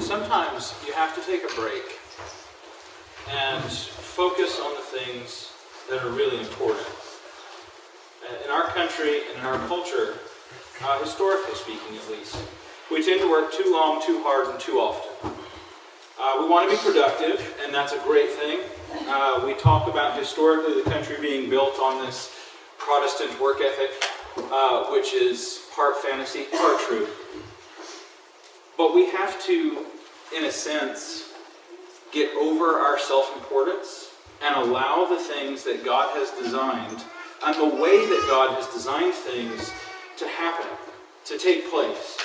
sometimes you have to take a break and focus on the things that are really important. Uh, in our country and in our culture, uh, historically speaking at least, we tend to work too long, too hard, and too often. Uh, we want to be productive, and that's a great thing. Uh, we talk about historically the country being built on this Protestant work ethic, uh, which is part fantasy, part true. But we have to, in a sense, get over our self importance and allow the things that God has designed and the way that God has designed things to happen, to take place.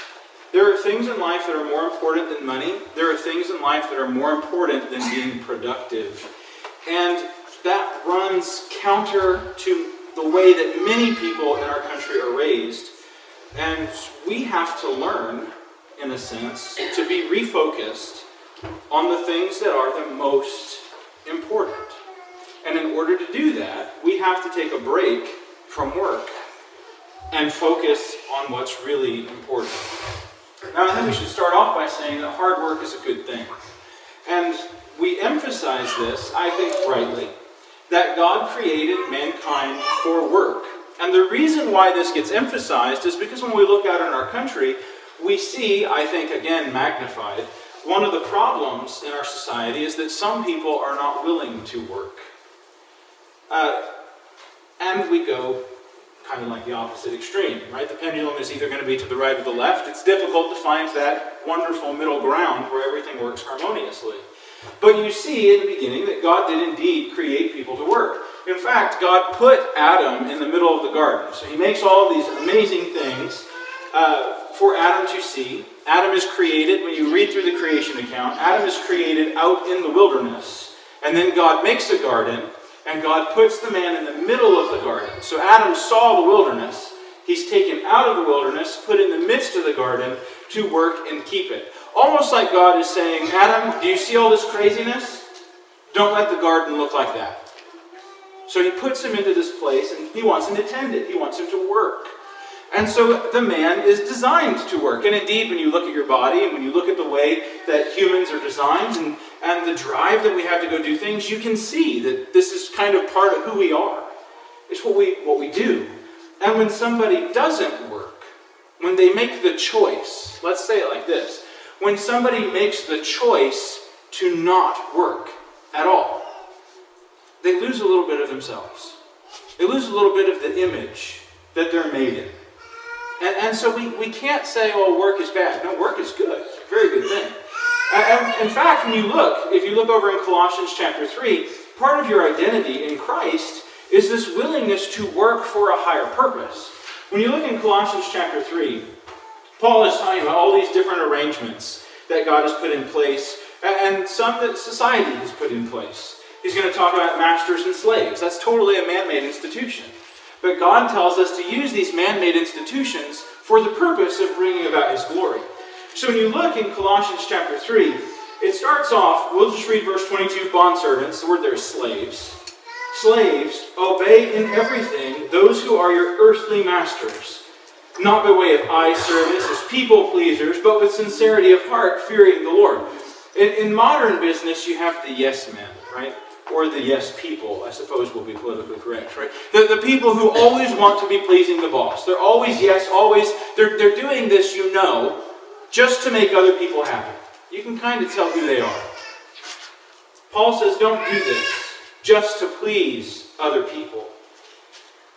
There are things in life that are more important than money. There are things in life that are more important than being productive. And that runs counter to the way that many people in our country are raised. And we have to learn, in a sense, to be refocused on the things that are the most important. And in order to do that, we have to take a break from work and focus on what's really important. Now, I think we should start off by saying that hard work is a good thing. And we emphasize this, I think rightly, that God created mankind for work. And the reason why this gets emphasized is because when we look out in our country, we see, I think, again, magnified, one of the problems in our society is that some people are not willing to work. Uh, and we go kind of like the opposite extreme, right? The pendulum is either going to be to the right or the left. It's difficult to find that wonderful middle ground where everything works harmoniously. But you see in the beginning that God did indeed create people to work. In fact, God put Adam in the middle of the garden. So he makes all these amazing things uh, for Adam to see. Adam is created, when you read through the creation account, Adam is created out in the wilderness. And then God makes a garden, and God puts the man in the middle of the garden. So Adam saw the wilderness. He's taken out of the wilderness, put in the midst of the garden to work and keep it. Almost like God is saying, Adam, do you see all this craziness? Don't let the garden look like that. So he puts him into this place and he wants him to tend it. He wants him to work. And so the man is designed to work. And indeed, when you look at your body and when you look at the way that humans are designed and, and the drive that we have to go do things, you can see that this is kind of part of who we are. It's what we, what we do. And when somebody doesn't work, when they make the choice, let's say it like this when somebody makes the choice to not work at all, they lose a little bit of themselves. They lose a little bit of the image that they're made in. And, and so we, we can't say, oh, work is bad. No, work is good. Very good thing. And in fact, when you look, if you look over in Colossians chapter 3, part of your identity in Christ is this willingness to work for a higher purpose. When you look in Colossians chapter 3, Paul is talking about all these different arrangements that God has put in place and some that society has put in place. He's going to talk about masters and slaves. That's totally a man made institution. But God tells us to use these man made institutions for the purpose of bringing about His glory. So when you look in Colossians chapter 3, it starts off, we'll just read verse 22 bondservants, the word there is slaves. Slaves, obey in everything those who are your earthly masters, not by way of eye service as people pleasers, but with sincerity of heart, fearing the Lord. In, in modern business, you have the yes men, right? Or the yes people, I suppose will be politically correct, right? The, the people who always want to be pleasing the boss. They're always yes, always, they're, they're doing this, you know, just to make other people happy. You can kind of tell who they are. Paul says, don't do this just to please other people,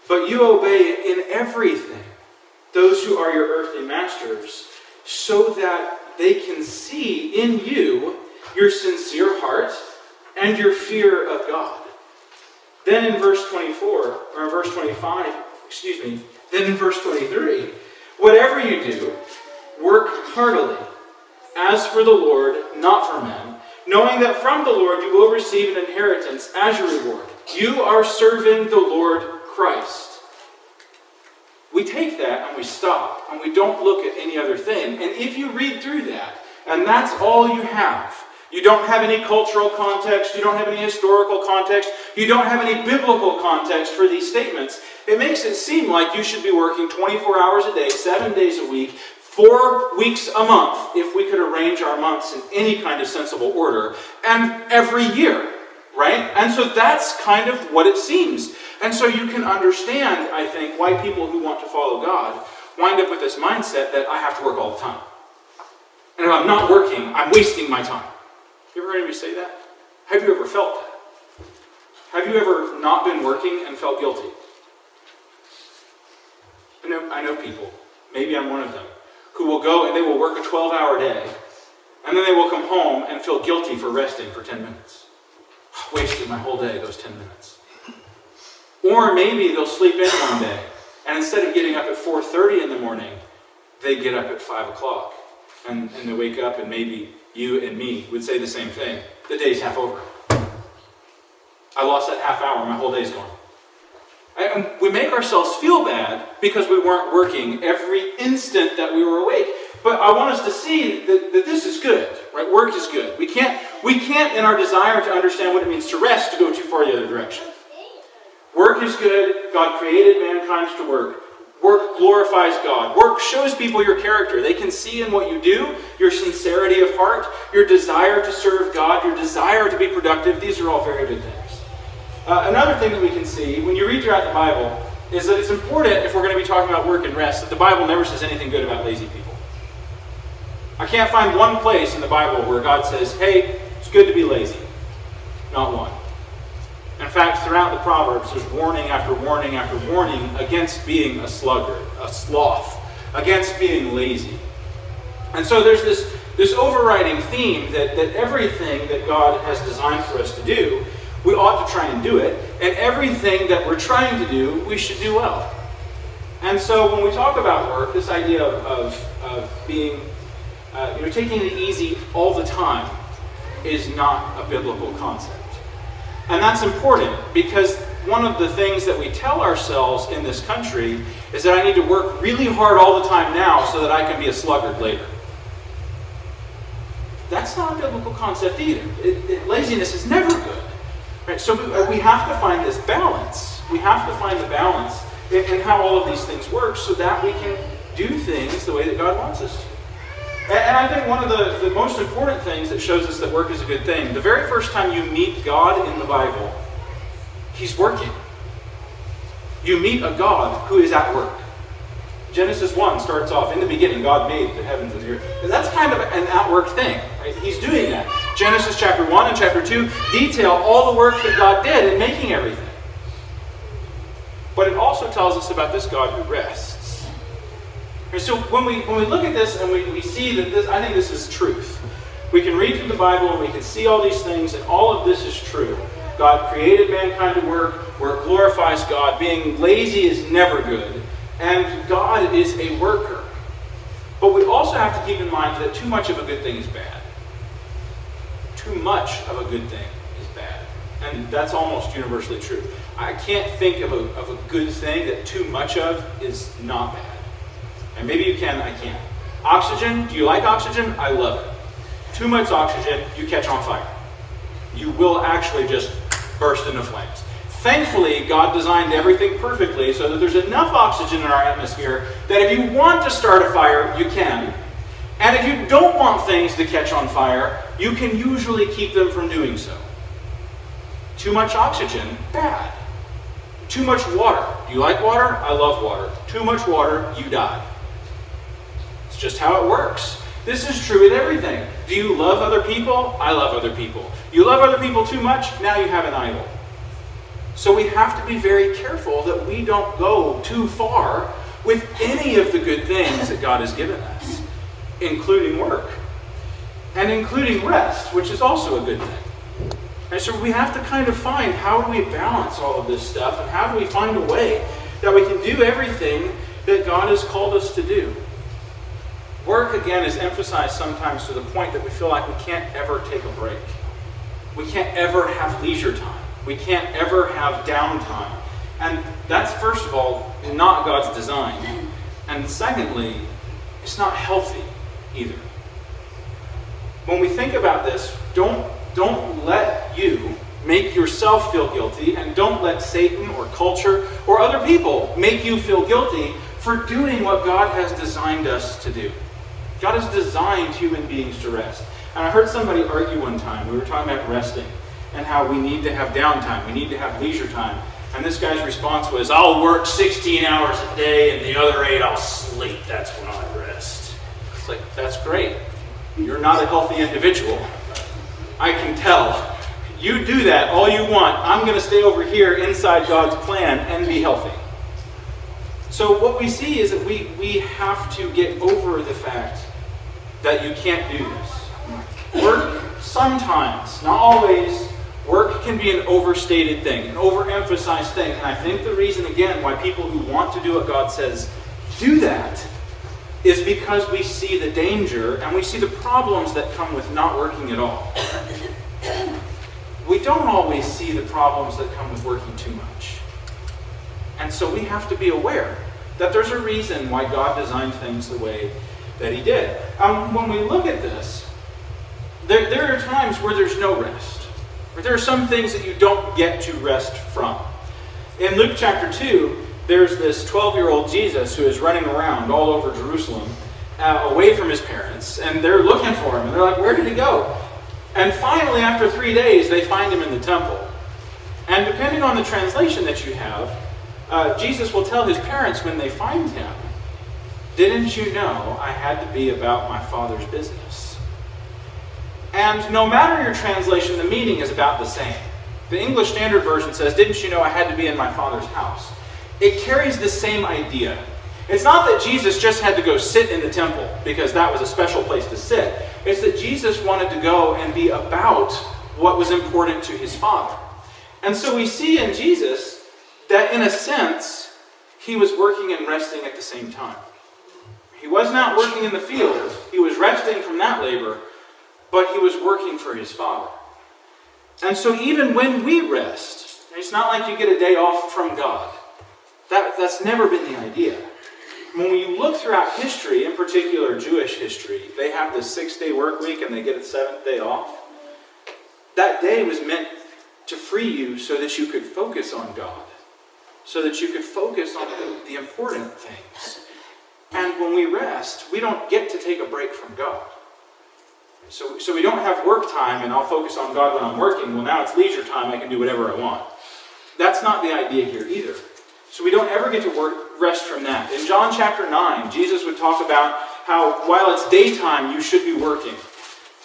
but you obey in everything those who are your earthly masters, so that they can see in you your sincere heart and your fear of God. Then in verse 24, or in verse 25, excuse me, then in verse 23, whatever you do, work heartily, as for the Lord, not for men, knowing that from the Lord you will receive an inheritance as your reward. You are serving the Lord Christ. We take that and we stop, and we don't look at any other thing. And if you read through that, and that's all you have, you don't have any cultural context. You don't have any historical context. You don't have any biblical context for these statements. It makes it seem like you should be working 24 hours a day, seven days a week, four weeks a month if we could arrange our months in any kind of sensible order, and every year, right? And so that's kind of what it seems. And so you can understand, I think, why people who want to follow God wind up with this mindset that I have to work all the time. And if I'm not working, I'm wasting my time. You ever heard anybody say that? Have you ever felt that? Have you ever not been working and felt guilty? I know, I know people, maybe I'm one of them, who will go and they will work a 12 hour day, and then they will come home and feel guilty for resting for 10 minutes. Wasted my whole day, those 10 minutes. Or maybe they'll sleep in one day, and instead of getting up at 4.30 in the morning, they get up at 5 o'clock. And, and they wake up, and maybe you and me would say the same thing. The day's half over. I lost that half hour, my whole day's gone. And um, we make ourselves feel bad because we weren't working every instant that we were awake. But I want us to see that, that this is good, right? Work is good. We can't, we can't, in our desire to understand what it means to rest, to go too far the other direction. Work is good. God created mankind to work. Work glorifies God. Work shows people your character. They can see in what you do your sincerity of heart, your desire to serve God, your desire to be productive. These are all very good things. Uh, another thing that we can see when you read throughout the Bible is that it's important, if we're going to be talking about work and rest, that the Bible never says anything good about lazy people. I can't find one place in the Bible where God says, hey, it's good to be lazy. Not one. In fact, throughout the Proverbs, there's warning after warning after warning against being a sluggard, a sloth, against being lazy. And so there's this, this overriding theme that, that everything that God has designed for us to do we ought to try and do it. And everything that we're trying to do, we should do well. And so when we talk about work, this idea of, of, being, uh, you know, taking it easy all the time is not a biblical concept. And that's important because one of the things that we tell ourselves in this country is that I need to work really hard all the time now so that I can be a sluggard later. That's not a biblical concept either. It, it, laziness is never good. Right? So we, we have to find this balance. We have to find the balance in, in, how all of these things work so that we can do things the way that God wants us to. And, I think one of the, the most important things that shows us that work is a good thing, the very first time you meet God in the Bible, He's working. You meet a God who is at work. Genesis 1 starts off, in the beginning, God made the heavens and the earth. That's kind of an at-work thing. Right? He's doing that. Genesis chapter 1 and chapter 2 detail all the work that God did in making everything. But it also tells us about this God who rests. And so when we, when we look at this and we, we see that this, I think this is truth. We can read through the Bible and we can see all these things, and all of this is true. God created mankind to work, work glorifies God. Being lazy is never good. And God is a worker. But we also have to keep in mind that too much of a good thing is bad. Too much of a good thing is bad. And that's almost universally true. I can't think of a, of a good thing that too much of is not bad. And maybe you can, I can't. Oxygen, do you like oxygen? I love it. Too much oxygen, you catch on fire. You will actually just burst into flames. Thankfully, God designed everything perfectly so that there's enough oxygen in our atmosphere that if you want to start a fire, you can. And if you don't want things to catch on fire, you can usually keep them from doing so. Too much oxygen, bad. Too much water. Do you like water? I love water. Too much water, you die. Just how it works. This is true with everything. Do you love other people? I love other people. You love other people too much? Now you have an idol. So we have to be very careful that we don't go too far with any of the good things that God has given us, including work and including rest, which is also a good thing. And so we have to kind of find how do we balance all of this stuff and how do we find a way that we can do everything that God has called us to do. Work, again, is emphasized sometimes to the point that we feel like we can't ever take a break. We can't ever have leisure time. We can't ever have downtime. And that's, first of all, not God's design. And secondly, it's not healthy either. When we think about this, don't, don't let you make yourself feel guilty, and don't let Satan or culture or other people make you feel guilty for doing what God has designed us to do. God has designed human beings to rest. And I heard somebody argue one time, we were talking about resting and how we need to have downtime, we need to have leisure time. And this guy's response was, I'll work 16 hours a day and the other eight I'll sleep. That's when I rest. It's like, that's great. You're not a healthy individual. I can tell. You do that all you want. I'm going to stay over here inside God's plan and be healthy. So, what we see is that we, we have to get over the fact that you can't do this. Work, sometimes, not always, work can be an overstated thing, an overemphasized thing. And I think the reason, again, why people who want to do what God says do that is because we see the danger and we see the problems that come with not working at all. We don't always see the problems that come with working too much. And so we have to be aware that there's a reason why God designed things the way that He did. Um, when we look at this, there, there are times where there's no rest. There are some things that you don't get to rest from. In Luke chapter 2, there's this 12 year old Jesus who is running around all over Jerusalem uh, away from his parents, and they're looking for him. And they're like, Where did he go? And finally, after three days, they find him in the temple. And depending on the translation that you have, uh, Jesus will tell his parents when they find him, Didn't you know I had to be about my Father's business? And no matter your translation, the meaning is about the same. The English Standard Version says, Didn't you know I had to be in my Father's house? It carries the same idea. It's not that Jesus just had to go sit in the temple because that was a special place to sit. It's that Jesus wanted to go and be about what was important to his Father. And so we see in Jesus that, in a sense, he was working and resting at the same time. He was not working in the field, he was resting from that labor, but he was working for his Father. And so, even when we rest, it's not like you get a day off from God. That, that's never been the idea. When you look throughout history, in particular Jewish history, they have the six day work week and they get a seventh day off. That day was meant to free you so that you could focus on God, so that you could focus on the, the important things. And when we rest, we don't get to take a break from God. So, so we don't have work time and I'll focus on God when I'm working. Well, now it's leisure time, I can do whatever I want. That's not the idea here either. So we don't ever get to work, rest from that. In John chapter 9, Jesus would talk about how while it's daytime, you should be working.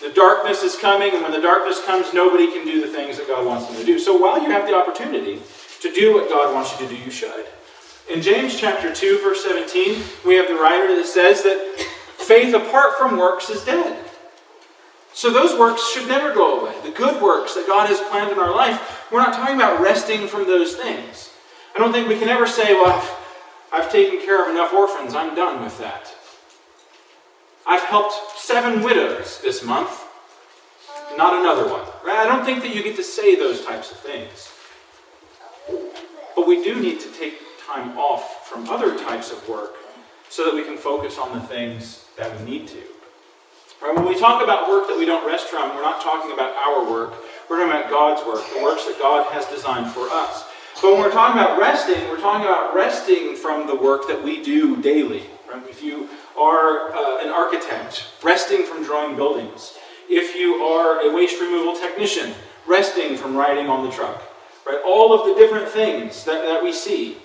The darkness is coming, and when the darkness comes, nobody can do the things that God wants them to do. So while you have the opportunity to do what God wants you to do, you should. In James chapter 2, verse 17, we have the writer that says that faith apart from works is dead. So those works should never go away. The good works that God has planned in our life, we're not talking about resting from those things. I don't think we can ever say, well, I've, taken care of enough orphans, I'm done with that. I've helped seven widows this month, not another one. I don't think that you get to say those types of things. But we do need to take time off from other types of work so that we can focus on the things that we need to. Right, when we talk about work that we don't rest from, we're not talking about our work. We're talking about God's work, the works that God has designed for us. But when we're talking about resting, we're talking about resting from the work that we do daily. Right? If you are uh, an architect, resting from drawing buildings. If you are a waste removal technician, resting from riding on the truck. Right? All of the different things that, that we see,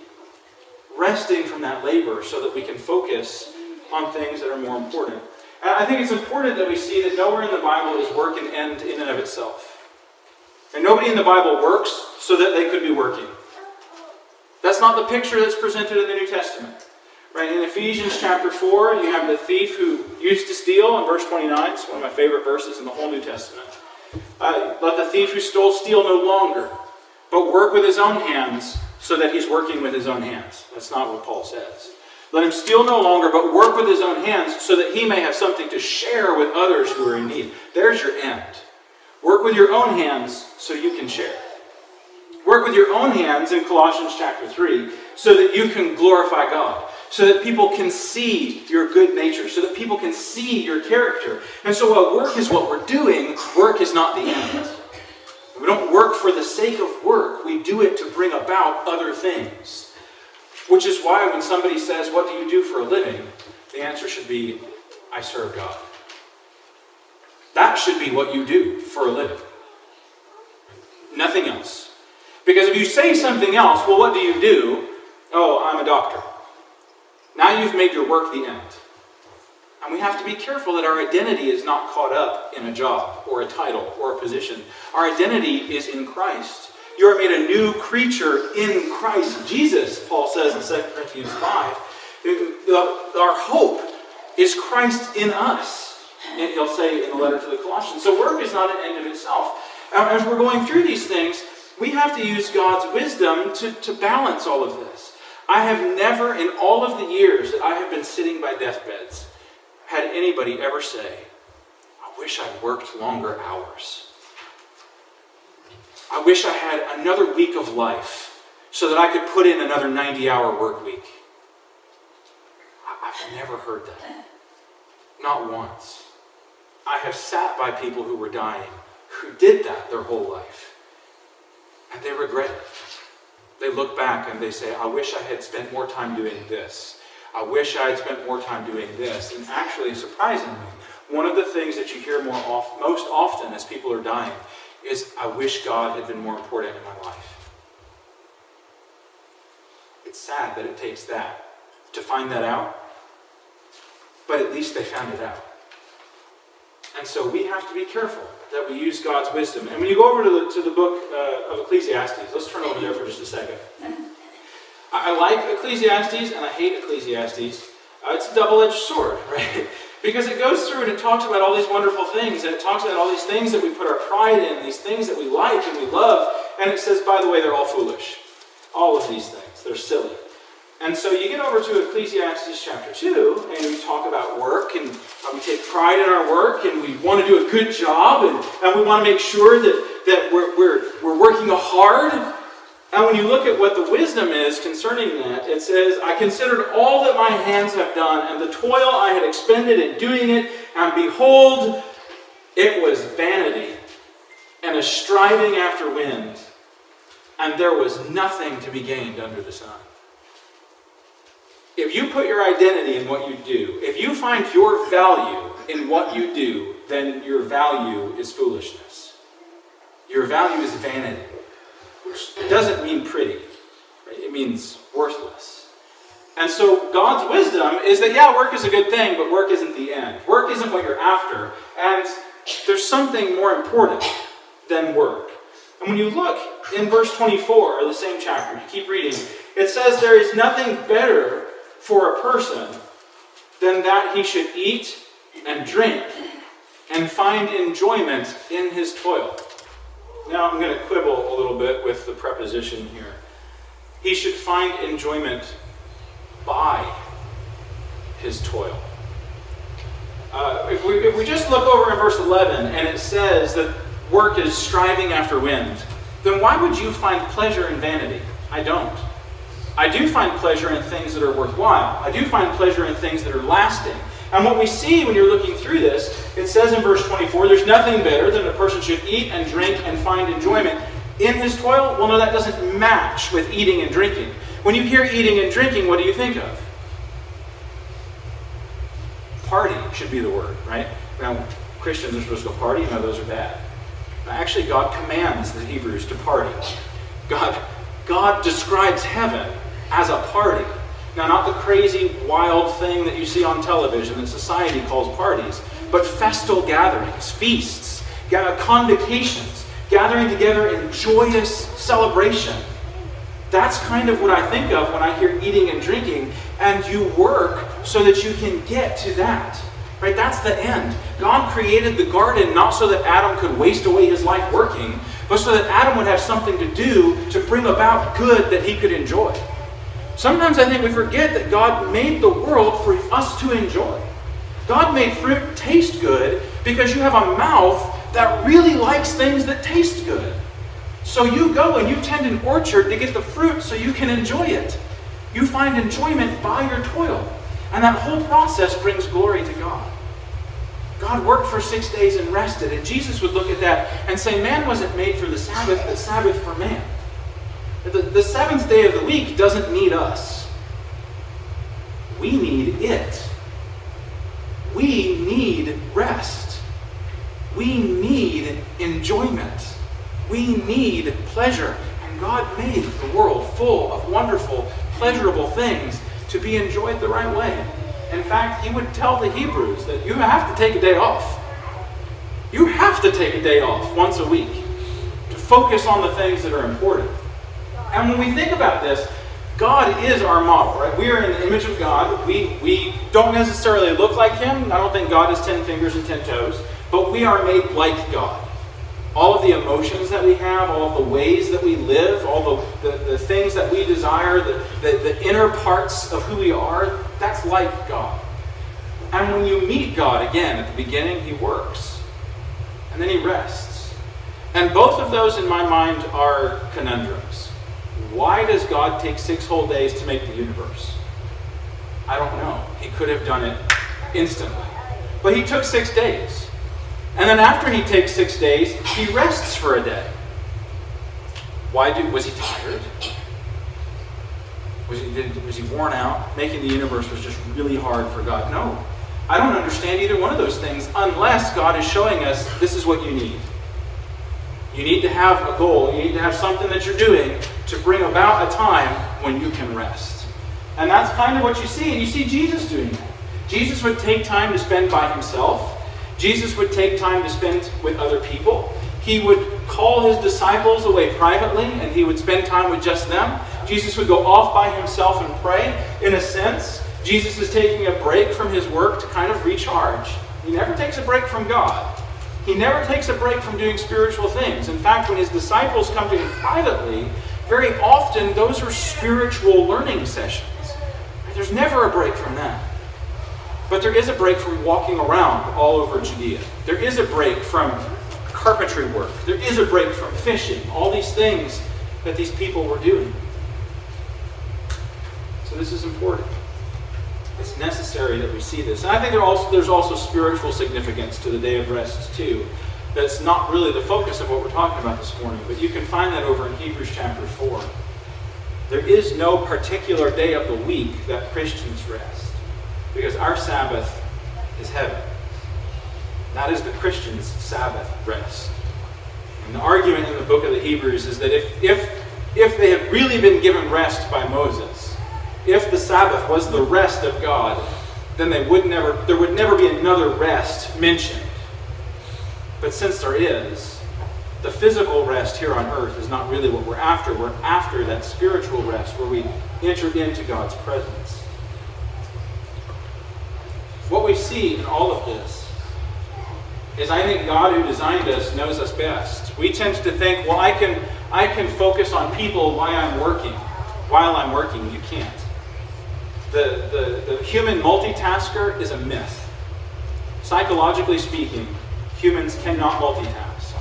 resting from that labor so that we can focus on things that are more important. And I think it's important that we see that nowhere in the Bible is work an end in and of itself. And nobody in the Bible works so that they could be working. That's not the picture that's presented in the New Testament. Right? In Ephesians chapter 4, you have the thief who used to steal in verse 29. It's one of my favorite verses in the whole New Testament. Uh, let the thief who stole steal no longer, but work with his own hands so that he's working with his own hands. That's not what Paul says. Let him steal no longer, but work with his own hands so that he may have something to share with others who are in need. There's your end. Work with your own hands so you can share. Work with your own hands in Colossians chapter 3 so that you can glorify God, so that people can see your good nature, so that people can see your character. And so while work is what we're doing, work is not the end. We don't work for the sake of work, we do it to bring about other things. Which is why when somebody says, What do you do for a living? the answer should be, I serve God. That should be what you do for a living. Nothing else. Because if you say something else, well, what do you do? Oh, I'm a doctor. Now you've made your work the end. And we have to be careful that our identity is not caught up in a job or a title or a position. Our identity is in Christ. You are made a new creature in Christ Jesus, Paul says in 2 Corinthians 5. Our hope is Christ in us. And he'll say in the letter to the Colossians. So work is not an end in itself. As we're going through these things, we have to use God's wisdom to, to balance all of this. I have never, in all of the years that I have been sitting by deathbeds, had anybody ever say, I wish I'd worked longer hours. I wish I had another week of life so that I could put in another 90 hour work week. I've never heard that. Not once. I have sat by people who were dying who did that their whole life. And they regret it. They look back and they say, I wish I had spent more time doing this. I wish I had spent more time doing this. And actually, surprisingly, one of the things that you hear more most often as people are dying is, I wish God had been more important in my life. It's sad that it takes that to find that out, but at least they found it out. And so we have to be careful that we use God's wisdom. And when you go over to the, to the book uh, of Ecclesiastes, let's turn over there for just a second. I, like Ecclesiastes and I hate Ecclesiastes. Uh, it's a double-edged sword, right? because it goes through and it talks about all these wonderful things, and it talks about all these things that we put our pride in, these things that we like and we love, and it says, by the way, they're all foolish. All of these things. They're silly. And so you get over to Ecclesiastes chapter 2, and we talk about work, and we take pride in our work, and we want to do a good job, and, and we want to make sure that, that we're, we're, we're working hard. And when you look at what the wisdom is concerning that, it says, I considered all that my hands have done, and the toil I had expended in doing it, and behold, it was vanity, and a striving after wind, and there was nothing to be gained under the sun. If you put your identity in what you do, if you find your value in what you do, then your value is foolishness. Your value is vanity, which doesn't mean pretty, right? it means worthless. And so God's wisdom is that, yeah, work is a good thing, but work isn't the end. Work isn't what you're after. And there's something more important than work. And when you look in verse 24 of the same chapter, you keep reading, it says, There is nothing better for a person than that he should eat and drink and find enjoyment in his toil. Now I'm going to quibble a little bit with the preposition here. He should find enjoyment by his toil. Uh, if, we, if we just look over in verse 11 and it says that work is striving after wind, then why would you find pleasure in vanity? I don't. I do find pleasure in things that are worthwhile. I do find pleasure in things that are lasting. And what we see when you're looking through this, it says in verse 24, there's nothing better than a person should eat and drink and find enjoyment in his toil. Well, no, that doesn't match with eating and drinking. When you hear eating and drinking, what do you think of? Party should be the word, right? Now, Christians are supposed to go party. No, those are bad. Actually, God commands the Hebrews to party. God, God describes heaven as a party. Now, not the crazy, wild thing that you see on television that society calls parties, but festal gatherings, feasts, convocations, gathering together in joyous celebration. That's kind of what I think of when I hear eating and drinking, and you work so that you can get to that. Right? That's the end. God created the garden not so that Adam could waste away his life working, but so that Adam would have something to do to bring about good that he could enjoy. Sometimes I think we forget that God made the world for us to enjoy. God made fruit taste good because you have a mouth that really likes things that taste good. So you go and you tend an orchard to get the fruit so you can enjoy it. You find enjoyment by your toil. And that whole process brings glory to God. God worked for six days and rested. And Jesus would look at that and say, Man wasn't made for the Sabbath, but Sabbath for man. The, the seventh day of the week doesn't need us. We need it. we need rest. We need enjoyment. We need pleasure. And God made the world full of wonderful, pleasurable things to be enjoyed the right way. In fact, he would tell the Hebrews that you have to take a day off. You have to take a day off once a week to focus on the things that are important. And when we think about this, God is our model, right? We are in the image of God. We, we don't necessarily look like Him. I don't think God has 10 fingers and 10 toes, but we are made like God. All of the emotions that we have, all of the ways that we live, all the, the, the things that we desire, the, the, the inner parts of who we are, that's like God. And when you meet God again at the beginning, He works. And then He rests. And both of those, in my mind, are conundrums. Why does God take six whole days to make the universe? I don't know. He could have done it instantly. But he took six days. And then after he takes six days, he rests for a day. Why do, was he tired? Was he, did, was he worn out? Making the universe was just really hard for God. No. I don't understand either one of those things unless God is showing us this is what you need. You need to have a goal. You need to have something that you're doing to bring about a time when you can rest. And that's kind of what you see. And you see Jesus doing that. Jesus would take time to spend by himself. Jesus would take time to spend with other people. He would call his disciples away privately and he would spend time with just them. Jesus would go off by himself and pray. In a sense, Jesus is taking a break from his work to kind of recharge. He never takes a break from God. He never takes a break from doing spiritual things. In fact, when his disciples come to him privately, very often those are spiritual learning sessions. There's never a break from that. But there is a break from walking around all over Judea. There is a break from carpentry work. There is a break from fishing. All these things that these people were doing. So this is important. It's necessary that we see this. And I think there also, there's also spiritual significance to the day of rest, too. That's not really the focus of what we're talking about this morning, but you can find that over in Hebrews chapter 4. There is no particular day of the week that Christians rest, because our Sabbath is heaven. That is the Christian's Sabbath rest. And the argument in the book of the Hebrews is that if, if, if they had really been given rest by Moses, if the Sabbath was the rest of God, then they would never, there would never be another rest mentioned. But since there is, the physical rest here on earth is not really what we're after. We're after that spiritual rest where we enter into God's presence. What we see in all of this is I think God who designed us knows us best. We tend to think, well, I can, I can focus on people while I'm working. While I'm working, you can't the, the, the human multitasker is a myth. Psychologically speaking, humans cannot multitask.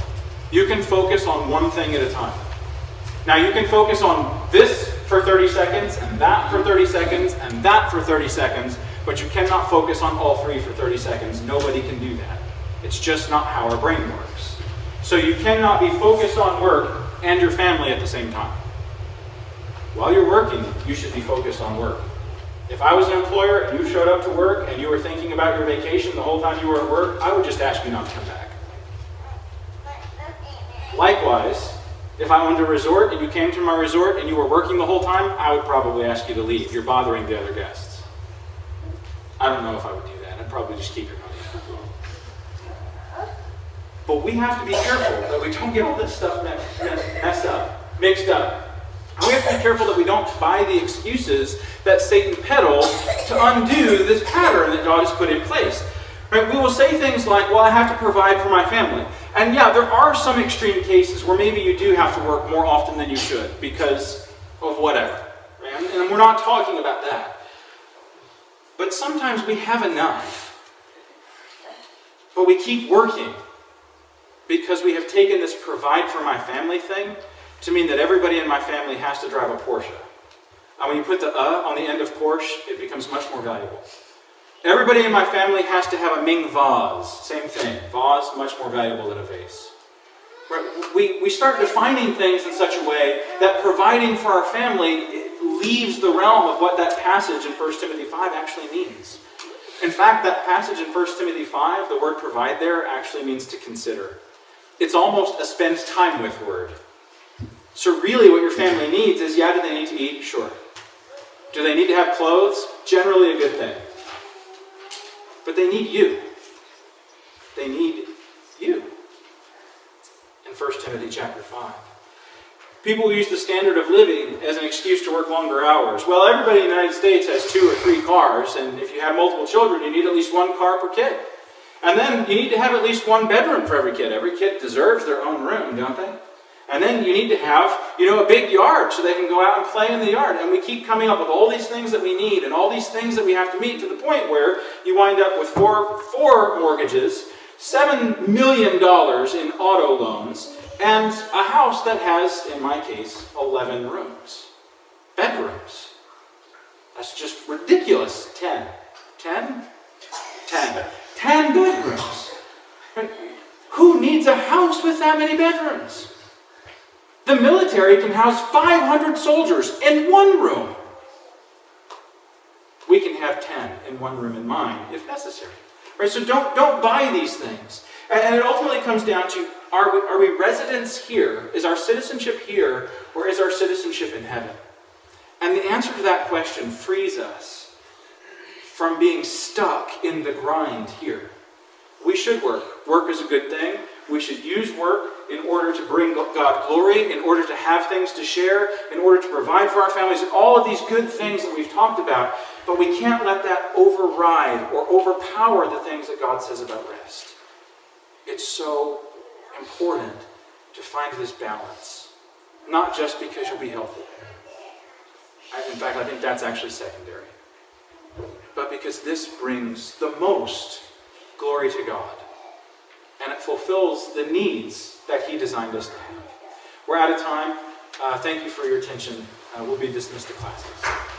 You can focus on one thing at a time. Now, you can focus on this for 30 seconds, and that for 30 seconds, and that for 30 seconds, but you cannot focus on all three for 30 seconds. Nobody can do that. It's just not how our brain works. So you cannot be focused on work and your family at the same time. While you're working, you should be focused on work. If I was an employer and you showed up to work and you were thinking about your vacation the whole time you were at work, I would just ask you not to come back. Likewise, if I owned a resort and you came to my resort and you were working the whole time, I would probably ask you to leave. You're bothering the other guests. I don't know if I would do that. I'd probably just keep your money. But we have to be careful that we don't get all this stuff messed up, mixed up. We have to be careful that we don't buy the excuses that Satan peddles to undo this pattern that God has put in place. Right? We will say things like, well, I have to provide for my family. And yeah, there are some extreme cases where maybe you do have to work more often than you should because of whatever. Right? And we're not talking about that. But sometimes we have enough. But we keep working because we have taken this provide for my family thing to mean that everybody in my family has to drive a Porsche. And when you put the uh on the end of Porsche, it becomes much more valuable. Everybody in my family has to have a Ming vase. Same thing. Vase, much more valuable than a vase. We, we start defining things in such a way that providing for our family leaves the realm of what that passage in 1 Timothy 5 actually means. In fact, that passage in 1 Timothy 5, the word provide there actually means to consider. It's almost a spend time with word. So, really, what your family needs is yeah, do they need to eat? Sure. Do they need to have clothes? Generally, a good thing. But they need you. They need you. In 1 Timothy chapter 5. People use the standard of living as an excuse to work longer hours. Well, everybody in the United States has two or three cars, and if you have multiple children, you need at least one car per kid. And then you need to have at least one bedroom for every kid. Every kid deserves their own room, don't they? And then you need to have, you know, a big yard so they can go out and play in the yard. And we keep coming up with all these things that we need and all these things that we have to meet to the point where you wind up with four, four mortgages, $7 million in auto loans, and a house that has, in my case, 11 rooms. Bedrooms. That's just ridiculous. 10. 10? 10. 10 bedrooms. Who needs a house with that many bedrooms? The military can house 500 soldiers in one room. We can have 10 in one room in mine if necessary. Right? So don't, don't buy these things. And it ultimately comes down to are we, are we residents here? Is our citizenship here, or is our citizenship in heaven? And the answer to that question frees us from being stuck in the grind here. We should work. Work is a good thing. We should use work in order to bring God glory, in order to have things to share, in order to provide for our families, and all of these good things that we've talked about. But we can't let that override or overpower the things that God says about rest. It's so important to find this balance, not just because you'll be healthy. In fact, I think that's actually secondary. But because this brings the most glory to God. And it fulfills the needs that He designed us to have. We're out of time. Uh, thank you for your attention. Uh, we'll be dismissed to classes.